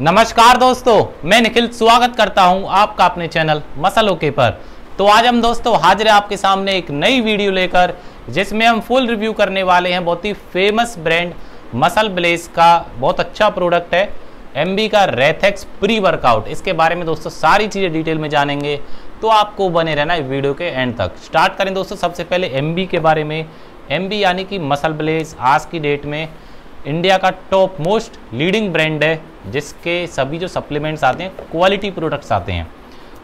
नमस्कार दोस्तों, मैं निखिल स्वागत करता हूँ आपका अपने चैनल मसल ओके पर। तो आज हम दोस्तों हाजिर है आपके सामने एक नई वीडियो लेकर, जिसमें हम फुल रिव्यू करने वाले हैं बहुत ही फ़ेमस ब्रांड मसल ब्लेस का बहुत अच्छा प्रोडक्ट है एमबी का रेथेक्स प्री वर्कआउट इसके बारे में दोस्तों सारी चीज़ें डिटेल में जानेंगे तो आपको बने रहना है वीडियो के एंड तक। स्टार्ट करें दोस्तों सबसे पहले एमबी के बारे में। एमबी यानी कि मसल ब्लेस आज की डेट में इंडिया का टॉप मोस्ट लीडिंग ब्रांड है, जिसके सभी जो सप्लीमेंट्स आते हैं, क्वालिटी प्रोडक्ट्स आते हैं।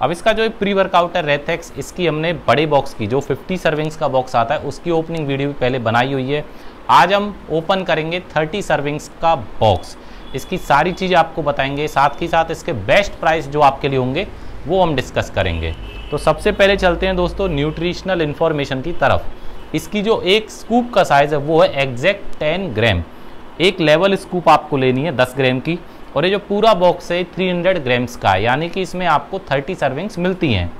अब इसका जो प्री वर्कआउट है रेथेक्स इसकी हमने बड़े बॉक्स की, जो 50 सर्विंग्स का बॉक्स आता है, उसकी ओपनिंग वीडियो भी पहले बनाई हुई है। आज हम ओपन करेंगे 30 सर्विंग्स का बॉक्स इसकी सारी चीज़ें आपको बताएँगे, साथ ही साथ इसके बेस्ट प्राइस जो आपके लिए होंगे, वो हम डिस्कस करेंगे। तो सबसे पहले चलते हैं दोस्तों न्यूट्रिशनल इन्फॉर्मेशन की तरफ़। इसकी जो एक स्कूप का साइज़ है, वो है एग्जैक्ट टेन ग्राम एक लेवल स्कूप आपको लेनी है 10 ग्राम की। और ये जो पूरा बॉक्स है 300 ग्राम्स का है। यानी कि इसमें आपको 30 सर्विंग्स मिलती हैं।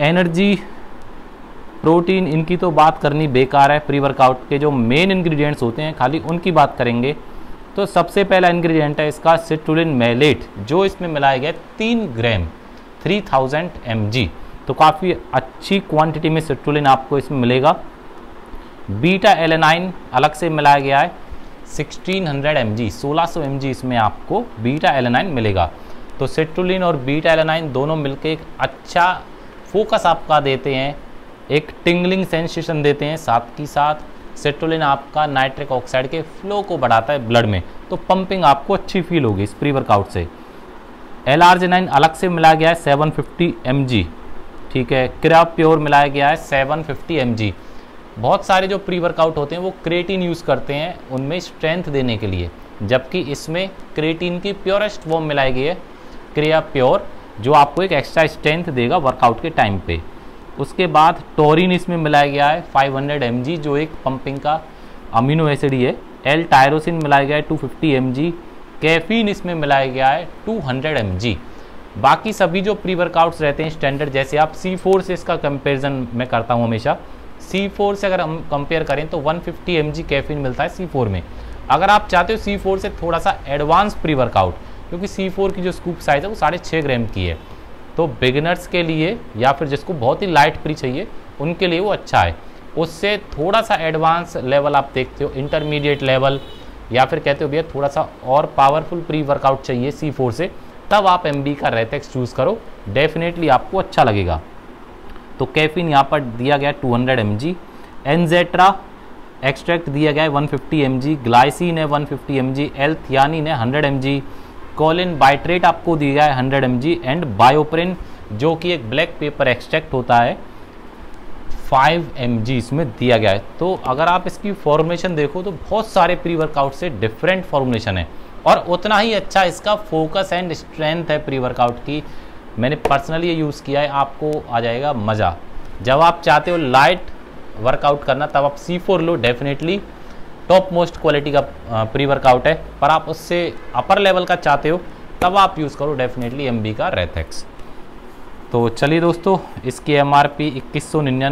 एनर्जी प्रोटीन इनकी तो बात करनी बेकार है। प्री वर्कआउट के जो मेन इंग्रेडिएंट्स होते हैं, खाली उनकी बात करेंगे। तो सबसे पहला इंग्रेडिएंट है इसका सिट्रुलिन मेलेट जो इसमें मिलाया गया तीन ग्राम थ्री थाउज़ेंड एम तो काफ़ी अच्छी क्वांटिटी में सिट्रुलिन आपको इसमें मिलेगा। बीटा एलेनाइन अलग से मिलाया गया है। 1600 एम जी सोलह इसमें आपको बीटा एलेनाइन मिलेगा। तो सेट्रोलिन और बीटा एलेनाइन दोनों मिलकर एक अच्छा फोकस आपका देते हैं, एक टिंगलिंग सेंसेशन देते हैं साथ ही साथ। सेट्रोलिन आपका नाइट्रिक ऑक्साइड के फ्लो को बढ़ाता है ब्लड में तो पंपिंग आपको अच्छी फील होगी इस प्री वर्कआउट से। एल आर जे नाइन अलग से मिलाया गया है सेवन फिफ्टी ठीक है? क्रा प्योर मिलाया गया है सेवन फिफ्टी बहुत सारे जो प्री वर्कआउट होते हैं, वो क्रेटिन यूज़ करते हैं उनमें स्ट्रेंथ देने के लिए। जबकि इसमें क्रेटिन की प्योरेस्ट फॉर्म मिलाई गई है क्रिया प्योर जो आपको एक एक्स्ट्रा स्ट्रेंथ देगा वर्कआउट के टाइम पे। उसके बाद टोरिन इसमें मिलाया गया है 500 हंड्रेड जो एक पंपिंग का अमीनो एसिड ही एल टायरोसिन मिलाया गया है 250 फिफ्टी कैफीन इसमें मिलाया गया है 200 हंड्रेड बाकी सभी जो प्री वर्कआउट्स रहते हैं स्टैंडर्ड जैसे आप सी फोर से इसका कंपेरिजन मैं करता हूँ हमेशा सी फोर से अगर हम कंपेयर करें तो 150 फिफ्टी एम कैफीन मिलता है सी फोर में। अगर आप चाहते हो सी फोर से थोड़ा सा एडवांस प्री वर्कआउट क्योंकि सी फोर की जो स्कूप साइज़ है वो साढ़े छः ग्राम की है। तो बिगनर्स के लिए या फिर जिसको बहुत ही लाइट प्री चाहिए, उनके लिए वो अच्छा है। उससे थोड़ा सा एडवांस लेवल आप देखते हो इंटरमीडिएट लेवल या फिर कहते हो भैया थोड़ा सा और पावरफुल प्री वर्कआउट चाहिए सी फोर से, तब आप MB का रेटेक्स चूज़ करो। डेफिनेटली आपको अच्छा लगेगा। तो कैफीन यहाँ पर दिया गया टू हंड्रेड एम जी एनजेट्रा एक्सट्रैक्ट दिया गया है one fifty M G glycine है one fifty M G L theanine hundred M G choline bitartrate आपको दिया गया है hundred M G and BioPerine जो कि एक ब्लैक पेपर एक्सट्रैक्ट होता है फाइव एम जी इसमें दिया गया है। तो अगर आप इसकी फॉर्मुलेशन देखो तो बहुत सारे प्री वर्कआउट से डिफरेंट फॉर्मुलेशन है। और उतना ही अच्छा इसका फोकस एंड स्ट्रेंथ है प्री वर्कआउट की। मैंने पर्सनली ये यूज़ किया है, आपको आ जाएगा मज़ा। जब आप चाहते हो लाइट वर्कआउट करना, तब आप सी फोर लो डेफिनेटली टॉप मोस्ट क्वालिटी का प्री वर्कआउट है। पर आप उससे अपर लेवल का चाहते हो, तब आप यूज़ करो डेफिनेटली MB का रेथेक्स तो चलिए दोस्तों, इसकी एम आर पी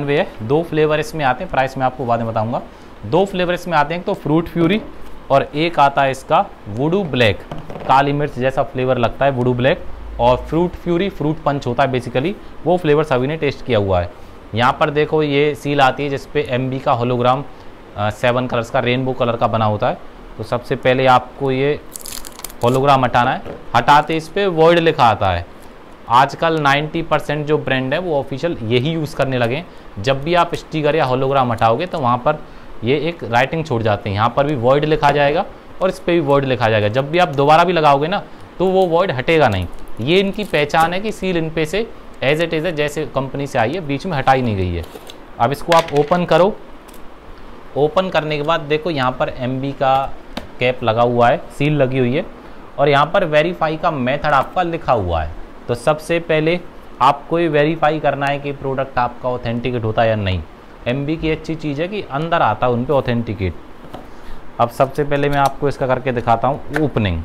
है। दो फ्लेवर इसमें आते हैं प्राइस मैं आपको बाद में बताऊँगा। दो फ्लेवर इसमें आते हैं तो फ्रूट फ्यूरी और एक आता है इसका वुडू ब्लैक काली मिर्च जैसा फ्लेवर लगता है वुडू ब्लैक और फ्रूट फ्यूरी फ्रूट पंच होता है बेसिकली वो फ्लेवर सभी ने टेस्ट किया हुआ है। यहाँ पर देखो ये सील आती है जिसपे एम बी का होलोग्राम सेवन कलर्स का रेनबो कलर का बना होता है। तो सबसे पहले आपको ये होलोग्राम हटाना है। हटाते इस पर वर्ड लिखा आता है। आजकल 90 परसेंट जो ब्रांड है वो ऑफिशियल यही यूज़ करने लगे हैं। जब भी आप स्टिकर या होलोग्राम हटाओगे तो वहाँ पर ये एक राइटिंग छोड़ जाते हैं। यहाँ पर भी वर्ड लिखा जाएगा और इस पर भी वर्ड लिखा जाएगा। जब भी आप दोबारा भी लगाओगे ना तो वो वर्ड हटेगा नहीं। ये इनकी पहचान है कि सील इन पे से एज इट इज़ है, जैसे कंपनी से आई है, बीच में हटाई नहीं गई है। अब इसको आप ओपन करो। ओपन करने के बाद देखो, यहाँ पर एम का कैप लगा हुआ है, सील लगी हुई है, और यहाँ पर वेरीफाई का मेथड आपका लिखा हुआ है। तो सबसे पहले आपको ये वेरीफाई करना है कि प्रोडक्ट आपका ऑथेंटिकेट होता है या नहीं। एम की अच्छी चीज़ है कि अंदर आता है उन पर ऑथेंटिकेट अब सबसे पहले मैं आपको इसका करके दिखाता हूँ ओपनिंग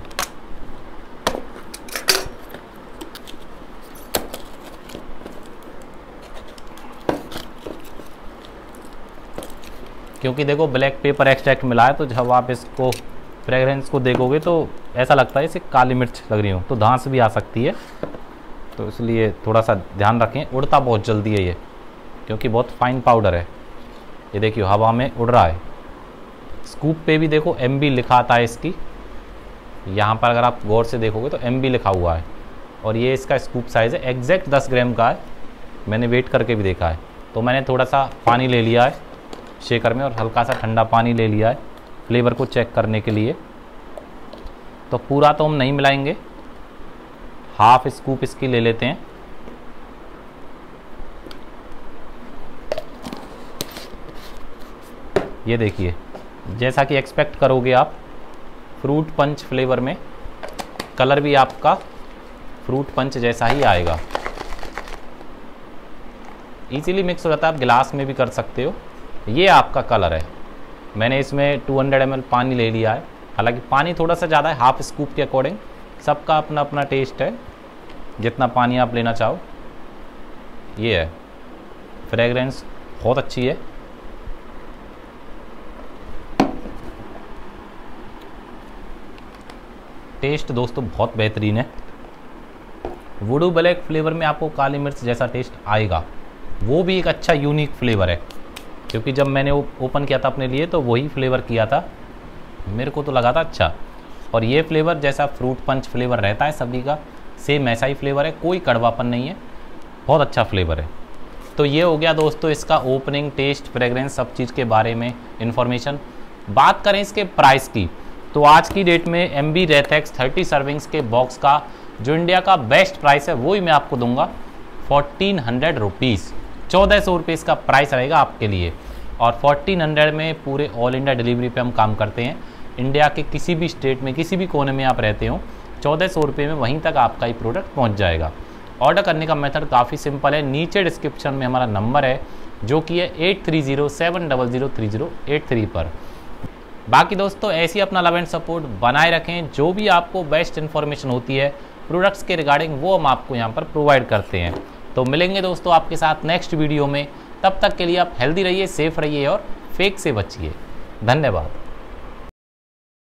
क्योंकि देखो ब्लैक पेपर एक्सट्रैक्ट मिला है तो जब आप इसको फ्रेगरेंस को देखोगे तो ऐसा लगता है इसे काली मिर्च लग रही हो तो धांस भी आ सकती है। तो इसलिए थोड़ा सा ध्यान रखें, उड़ता बहुत जल्दी है ये, क्योंकि बहुत फाइन पाउडर है। ये देखिए, हवा में उड़ रहा है। स्कूप पे भी देखो एम बी लिखा आता है इसकी। यहाँ पर अगर आप गौर से देखोगे तो एम बी लिखा हुआ है। और ये इसका स्कूप साइज़ है एग्जैक्ट 10 ग्राम का है। मैंने वेट करके भी देखा है। तो मैंने थोड़ा सा पानी ले लिया है। शेकर में और हल्का सा ठंडा पानी ले लिया है फ्लेवर को चेक करने के लिए। तो पूरा तो हम नहीं मिलाएँगे। हाफ़ स्कूप इसकी ले लेते हैं। ये देखिए, जैसा कि एक्सपेक्ट करोगे आप फ्रूट पंच फ्लेवर में कलर भी आपका फ्रूट पंच जैसा ही आएगा। इजीली मिक्स हो जाता है, आप गिलास में भी कर सकते हो। ये आपका कलर है। मैंने इसमें 200 हंड्रेड पानी ले लिया है। हालाँकि पानी थोड़ा सा ज़्यादा है हाफ़ स्कूप के अकॉर्डिंग सबका अपना अपना टेस्ट है। जितना पानी आप लेना चाहो। ये है। फ्रेगरेंस बहुत अच्छी है। टेस्ट दोस्तों बहुत बेहतरीन है। वुडू ब्लैक फ्लेवर में आपको काली मिर्च जैसा टेस्ट आएगा। वो भी एक अच्छा यूनिक फ्लेवर है। क्योंकि जब मैंने ओपन किया था अपने लिए तो वही फ्लेवर किया था। मेरे को तो लगा था अच्छा। और ये फ्लेवर जैसा फ्रूट पंच फ्लेवर रहता है सभी का, सेम ऐसा ही फ्लेवर है, कोई कड़वापन नहीं है। बहुत अच्छा फ्लेवर है। तो ये हो गया दोस्तों इसका ओपनिंग, टेस्ट, फ्रेगरेंस, सब चीज़ के बारे में इन्फॉर्मेशन। बात करें इसके प्राइस की तो आज की डेट में एम बी रेथेक्स थर्टी सर्विंग्स के बॉक्स का, जो इंडिया का बेस्ट प्राइस है वो ही मैं आपको दूँगा, फोर्टीन हंड्रेड रुपीज़ चौदह सौ रुपये इसका प्राइस रहेगा आपके लिए। और फोर्टीन हंड्रेड में पूरे ऑल इंडिया डिलीवरी पे हम काम करते हैं। इंडिया के किसी भी स्टेट में, किसी भी कोने में आप रहते हो, चौदह सौ रुपये में वहीं तक आपका ये प्रोडक्ट पहुँच जाएगा। ऑर्डर करने का मेथड काफ़ी सिंपल है। नीचे डिस्क्रिप्शन में हमारा नंबर है, जो कि है eight three zero seven double zero three zero eight three पर। बाकी दोस्तों, ऐसी अपना लव एंड सपोर्ट बनाए रखें। जो भी आपको बेस्ट इन्फॉर्मेशन होती है प्रोडक्ट्स के रिगार्डिंग वो हम आपको यहाँ पर प्रोवाइड करते हैं। तो मिलेंगे दोस्तों आपके साथ नेक्स्ट वीडियो में। तब तक के लिए आप हेल्दी रहिए सेफ़ रहिए और फेक से बचिए। धन्यवाद।